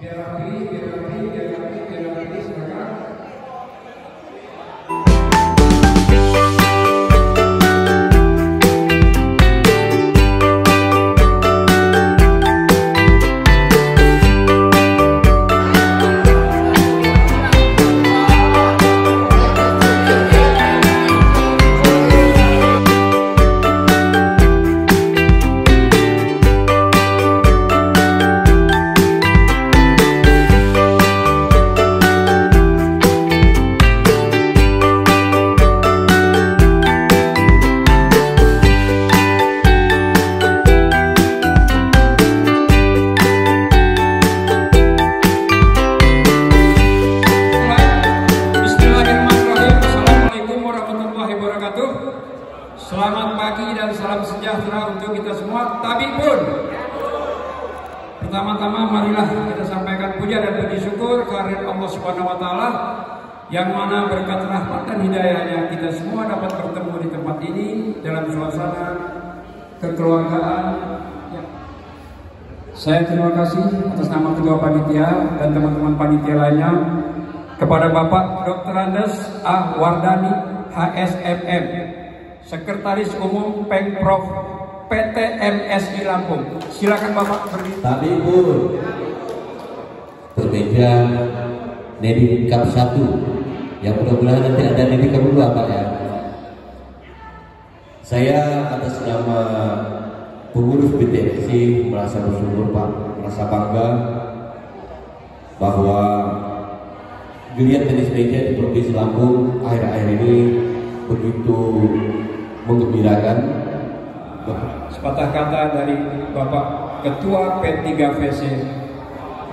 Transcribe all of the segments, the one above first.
Biar rapi, biar rapi, biar rapi, biar rapi, silakan. Pun pertama-tama marilah kita sampaikan puja dan puji syukur kehadirat Allah Subhanahu wa taala yang mana berkat rahmat dan hidayahnya kita semua dapat bertemu di tempat ini dalam suasana kekeluargaan yang saya terima kasih atas nama Ketua Panitia dan teman-teman panitia lainnya kepada Bapak Dr. Andes A. Wardani HSMM, Sekretaris Umum Pengprov PT MSI Lampung. Silakan Bapak berdiri. Tapi pun bekerja Nedi Cup 1 yang mudah-mudahan nanti ada Nedi Cup 2 Pak ya. Saya atas nama pengurus BTSI merasa bersyukur Pak, merasa bangga bahwa geliat tenis meja di Provinsi Lampung akhir-akhir ini begitu menggembirakan. Sepatah kata dari Bapak Ketua P3VC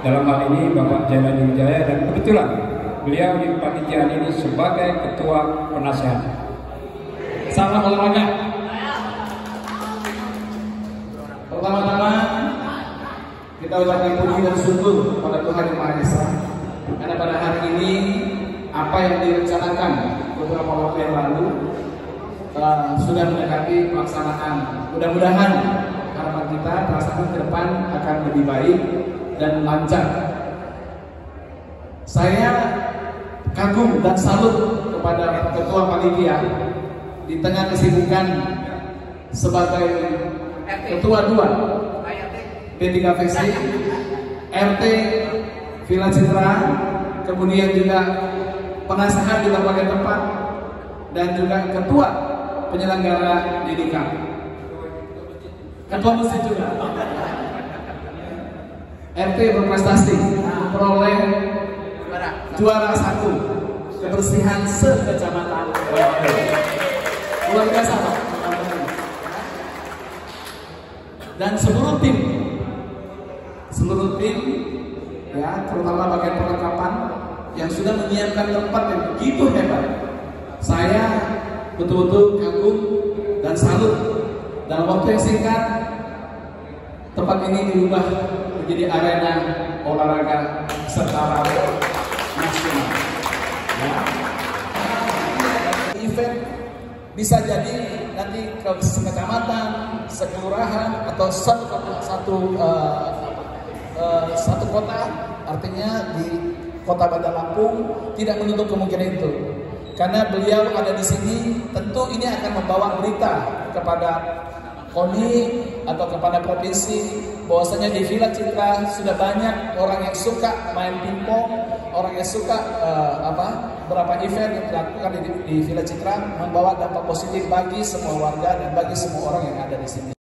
dalam hal ini Bapak Jalani Wijaya dan kebetulan beliau di panitia ini sebagai Ketua Penasehat. Salam olahraga. Pertama-tama kita ucapkan puji dan syukur pada Tuhan Yang Maha Esa karena pada hari ini apa yang direncanakan beberapa waktu yang lalu uh, sudah mendekati pelaksanaan. Mudah-mudahan harapan kita pelaksanaan ke depan akan lebih baik dan lancar. Saya kagum dan salut kepada ketua panitia di tengah kesibukan sebagai ketua dua P3VC RT Villa Citra kemudian juga penasehat di berbagai tempat dan juga ketua penyelenggara Dedika ketua masjid juga. RT berprestasi peroleh juara satu kebersihan sekecamatan luar biasa Pak. Dan seluruh tim seluruh tim ya terutama bagian perlengkapan yang sudah menyiapkan tempat yang begitu hebat betul-betul kagum dan salut dalam waktu yang singkat tempat ini diubah menjadi arena olahraga setara nasional ya. event bisa jadi nanti ke sekecamatan, sekelurahan atau satu satu uh, uh, satu kota, artinya di kota Bandar Lampung tidak menutup kemungkinan itu. Karena beliau ada di sini, tentu ini akan membawa berita kepada KONI atau kepada provinsi bahwasanya di Villa Citra sudah banyak orang yang suka main pingpong, orang yang suka uh, apa beberapa event yang dilakukan di, di Villa Citra membawa dampak positif bagi semua warga dan bagi semua orang yang ada di sini.